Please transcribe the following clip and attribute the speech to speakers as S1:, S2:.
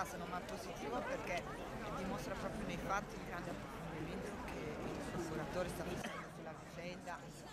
S1: realtà sono ma positivo perché dimostra proprio nei fatti il grande approfondimento che il procuratore sta facendo sulla vicenda.